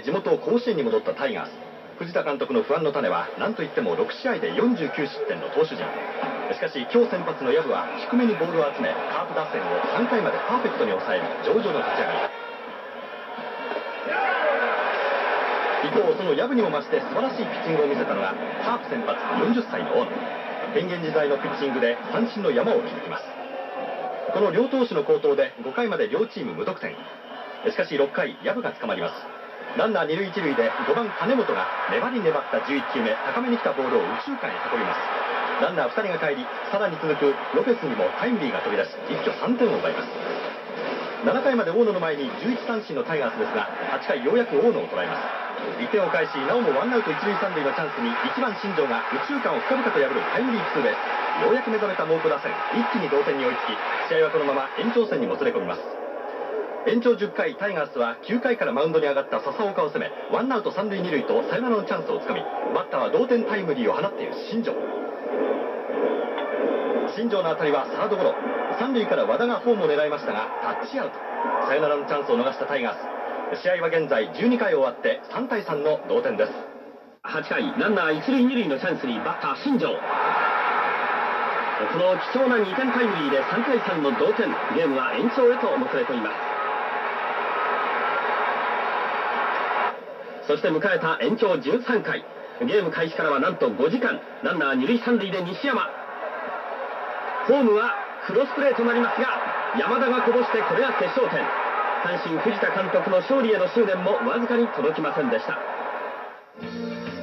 地元甲子園に戻ったタイガース。藤田監督の不安の種は何といっても6試合で49失点の投手陣。しかし今日先発の薮は低めにボールを集めカープ打線を3回までパーフェクトに抑える上々の立ち上がり。一方その薮にも増して素晴らしいピッチングを見せたのがカープ先発40歳の大野。変幻自在のピッチングで三振の山を築きます。この両投手の好投で5回まで両チーム無得点。しかし6回薮が捕まります。ランナー2塁1塁で5番金本が粘り粘った11球目高めに来たボールを右中間へ運びます。ランナー2人が帰りさらに続くロペスにもタイムリーが飛び出し一挙3点を奪います。7回まで大野の前に11三振のタイガースですが8回ようやく大野を捉えます。1点を返しなおもワンアウト1塁3塁のチャンスに1番新庄が右中間を深々と破るタイムリーツーベース。ようやく目覚めた猛虎打線一気に同点に追いつき試合はこのまま延長戦にもつれ込みます。延長10回タイガースは9回からマウンドに上がった笹岡を攻めワンアウト3塁2塁とサヨナラのチャンスをつかみバッターは同点タイムリーを放っている新庄。新庄の当たりはサードゴロ。三塁から和田がホームを狙いましたがタッチアウト。サヨナラのチャンスを逃したタイガース。試合は現在12回終わって3対3の同点です。8回ランナー1塁2塁のチャンスにバッター新庄。この貴重な2点タイムリーで3対3の同点。ゲームは延長へともつれ込みます。そして迎えた延長13回。ゲーム開始からはなんと5時間。ランナー2塁3塁で西山。ホームはクロスプレーとなりますが山田がこぼしてこれが決勝点。阪神藤田監督の勝利への執念もわずかに届きませんでした。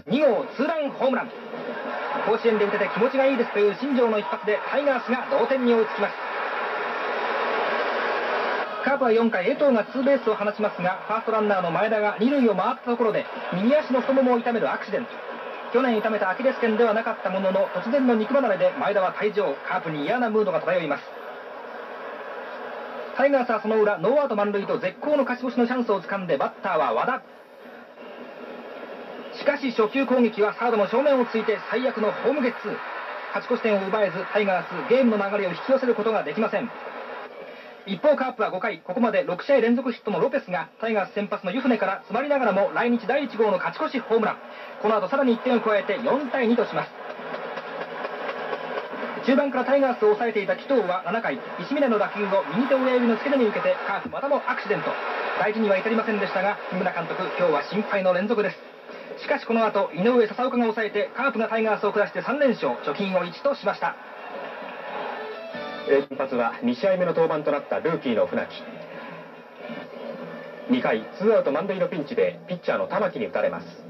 2号ツーランホームラン。甲子園で打てて気持ちがいいですという新庄の一発でタイガースが同点に追いつきます。カープは4回江藤がツーベースを放ちますがファーストランナーの前田が二塁を回ったところで右足の太ももを痛めるアクシデント。去年痛めたアキレス腱ではなかったものの突然の肉離れで前田は退場カープに嫌なムードが漂います。タイガースはその裏ノーアウト満塁と絶好の勝ち越しのチャンスをつかんでバッターは和田。しかし初球攻撃はサードの正面をついて最悪のホームゲッツー。勝ち越し点を奪えずタイガースゲームの流れを引き寄せることができません。一方カープは5回ここまで6試合連続ヒットのロペスがタイガース先発の湯船から詰まりながらも来日第1号の勝ち越しホームラン。この後さらに1点を加えて4対2とします。中盤からタイガースを抑えていた紀藤は7回石峰の打球を右手親指の付け根に受けてカープまたもアクシデント。大事には至りませんでしたが木村監督今日は心配の連続です。しかしこの後井上笹岡が抑えてカープがタイガースを下して3連勝。貯金を1としました。先発は2試合目の登板となったルーキーの船木。2回ツーアウト満塁のピンチでピッチャーの玉木に打たれます。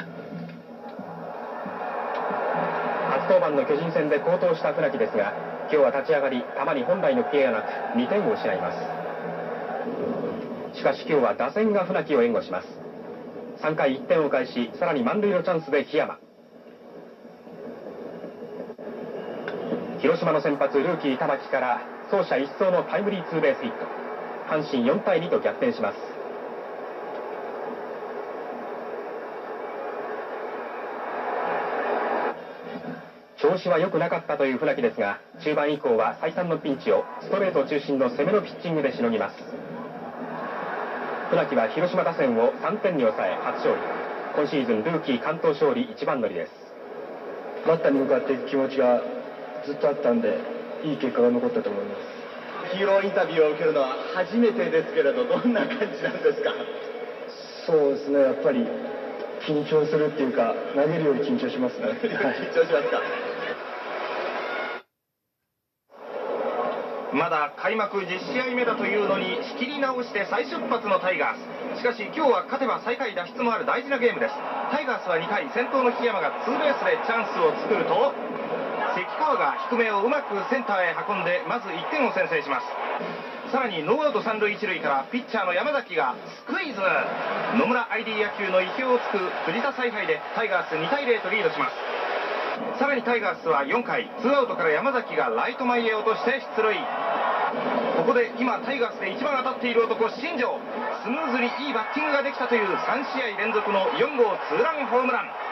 初登板の巨人戦で好投した船木ですが今日は立ち上がり球に本来のキレがなく2点を失います。しかし今日は打線が船木を援護します。3回1点を返しさらに満塁のチャンスで檜山。広島の先発ルーキー玉木から走者一掃のタイムリーツーベースヒット。阪神4対2と逆転します。調子は良くなかったという船木ですが中盤以降は再三のピンチをストレート中心の攻めのピッチングでしのぎます。船木は広島打線を3点に抑え初勝利。今シーズンルーキー関東勝利一番乗りです。バッターに向かっていく気持ちがずっとあったんでいい結果が残ったと思います。ヒーローインタビューを受けるのは初めてですけれどどんな感じなんですか？そうですねやっぱり緊張するっていうか投げるより緊張しますね、はい、緊張しますか？まだ開幕10試合目だというのに仕切り直して再出発のタイガース。しかし今日は勝てば最下位脱出もある大事なゲームです。タイガースは2回先頭の檜山がツーベースでチャンスを作ると関川が低めをうまくセンターへ運んでまず1点を先制します。さらにノーアウト3塁1塁からピッチャーの山崎がスクイズ。野村 ID 野球の意表をつく藤田采配でタイガース2対0とリードします。さらにタイガースは4回ツーアウトから山崎がライト前へ落として出塁。ここで今タイガースで一番当たっている男新庄。スムーズにいいバッティングができたという3試合連続の4号ツーランホームラン。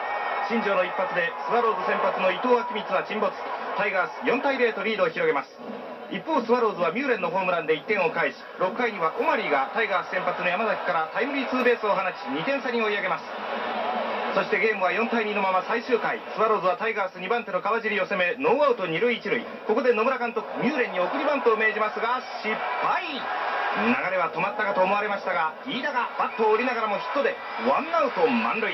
新庄の一発でスワローズ先発の伊藤昭光は沈没。タイガース4対0とリードを広げます。一方スワローズはミューレンのホームランで1点を返し6回にはオマリーがタイガース先発の山崎からタイムリーツーベースを放ち2点差に追い上げます。そしてゲームは4対2のまま最終回。スワローズはタイガース2番手の川尻を攻めノーアウト2塁1塁。ここで野村監督ミューレンに送りバントを命じますが失敗。流れは止まったかと思われましたが飯田がバットを折りながらもヒットでワンアウト満塁。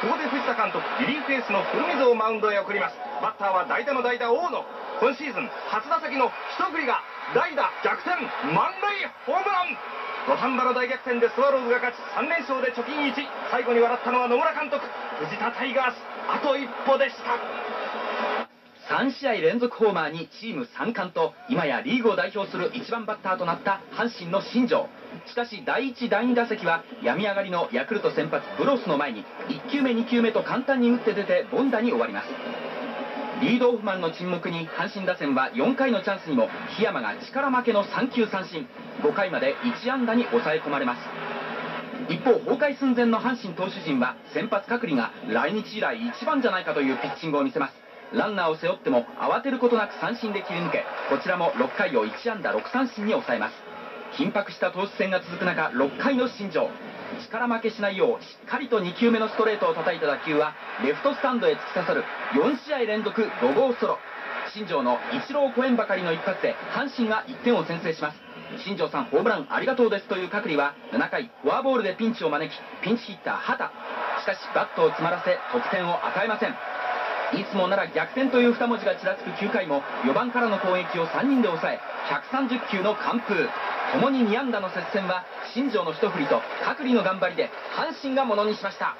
ここで藤田監督リリーフエースの古溝をマウンドへ送ります。バッターは代打の代打大野。今シーズン初打席の一振りが代打逆転満塁ホームラン。土壇場の大逆転でスワローズが勝ち3連勝で貯金1最後に笑ったのは野村監督。藤田タイガースあと一歩でした。3試合連続ホーマーにチーム3冠と今やリーグを代表する1番バッターとなった阪神の新庄。しかし第1第2打席は病み上がりのヤクルト先発ブロスの前に1球目2球目と簡単に打って出て凡打に終わります。リードオフマンの沈黙に阪神打線は4回のチャンスにも檜山が力負けの3球三振。5回まで1安打に抑え込まれます。一方崩壊寸前の阪神投手陣は先発隔離が来日以来一番じゃないかというピッチングを見せます。ランナーを背負っても慌てることなく三振で切り抜けこちらも6回を1安打6三振に抑えます。緊迫した投手戦が続く中6回の新庄。力負けしないようしっかりと2球目のストレートを叩いた打球はレフトスタンドへ突き刺さる4試合連続5号ソロ。新庄の一郎超えんばかりの一発で阪神が1点を先制します。新庄さんホームランありがとうですという隔離は7回フォアボールでピンチを招きピンチヒッター畑。しかしバットを詰まらせ得点を与えません。いつもなら逆転という2文字がちらつく9回も4番からの攻撃を3人で抑え130球の完封。共に2安打の接戦は新庄の一振りと隔離の頑張りで阪神がものにしました。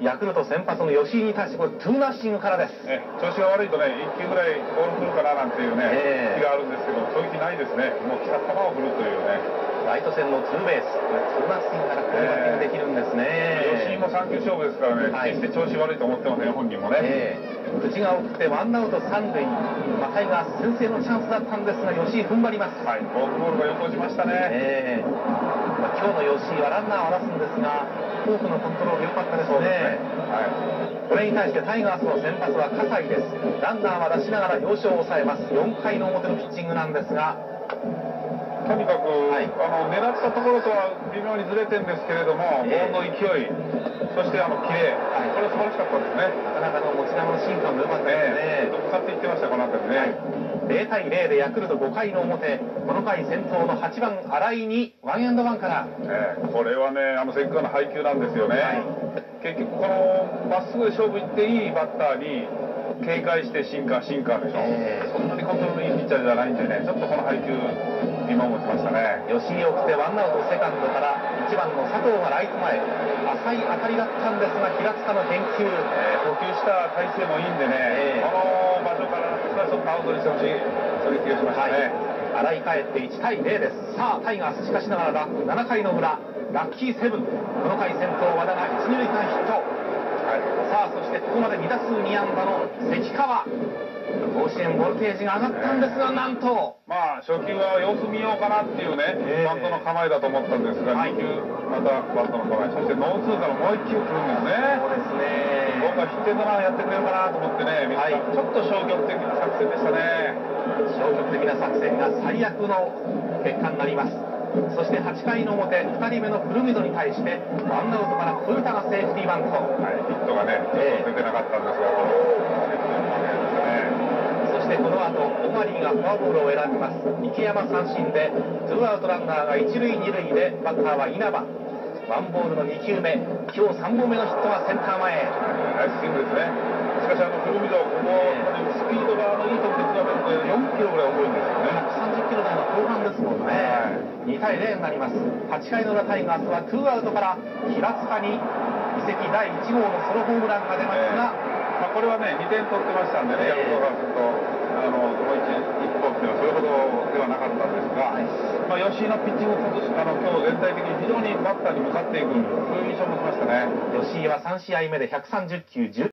ヤクルト先発の吉井に対してこれトゥーナッシングからです。え調子が悪いとね1球ぐらいボール振るかななんていうね、ええ。気があるんですけどそういう気ないですね。もう来た球を振るというねライト線のツーベースこれツーナッシングからこれバッティングできるんですね、吉井も3球勝負ですからね、はい。決して調子悪いと思ってません本人もね、ええ久慈が送ってワンアウト三塁、まあ、タイガース先制のチャンスだったんですが吉井踏ん張ります、はい、フォークボールがよく落ちましたね、ええ。まあ、今日の吉井はランナーを出すんですがフォークのコントロール良かったですね。はい。これに対してタイガースの先発は葛西です。ランナーは出しながら要所を抑えます。4回の表のピッチングなんですがとにかく、はい。あの狙ったところとは微妙にずれてるんですけれども、ええ。ボールの勢いそしてあのキレ、はい。これ素晴らしかったですね。なかなかの持ち球の進化も良かったですね。ええ。ずっと向かっていってましたこの辺りね、0対0でヤクルト5回の表この回先頭の8番新井にワンエンドワンから。ええ。これはねあのせっかくの配球なんですよね、はい。結局このまっすぐで勝負いっていいバッターに警戒してシンカーシンカーでしょ、ええ。そんなにコントロールいいピッチャーじゃないんでねちょっとこの配球見守ってましたね。吉井を送ってワンアウトセカンドから1番の佐藤がライト前浅い当たりだったんですが平塚の返球。えー捕球した体勢もいいんでね、ええ。この場所からちょっとアウトにしてほしいそういう気がしましたね、洗い替えって1対0です。さあタイガースしかしながら7回の裏。ラッキーセブン。この回先頭和田が1、2塁間ヒット。さあそしてここまで2打数2安打の関川甲子園ボルテージが上がったんですがなんと。まあ初球は様子見ようかなっていうね、ええ。バントの構えだと思ったんですが、はい。2球またバントの構えそしてノーツーからもう1球来るんですね。そうですね。僕はヒットエンドランやってくれるかなと思ってね、はい。ちょっと消極的な作戦でしたね。消極的な作戦が最悪の結果になります。そして8回の表2人目の古溝に対してワンアウトから古田がセーフティーバント。はい、ヒットがね、ちょっと出てなかったんですが、セットの場面ですね。そしてこの後オマリーがフォアボールを選びます。池山三振でツーアウトランナーが一塁二塁でバッターは稲葉。ワンボールの2球目。今日3本目のヒットはセンター前ナイススイングですね。しかし、あの、古溝、ここ、スピードがいいとこで比べると4キロぐらい遅いんですよね。130キロ台の後半ですもんね。2対0になります。8回の裏タイガースはツーアウトから平塚に移籍第1号のソロホームランが出ますが、まあ、これはね、2点取ってましたんでね、ヤクルトからすると、あの、この 1, 1本っていうのはそれほどではなかったんですが、まあ、吉井のピッチングを崩す、あの、今日全体的に非常にバッターに向かっていく、そういう印象を持ちましたね。吉井は3試合目で130球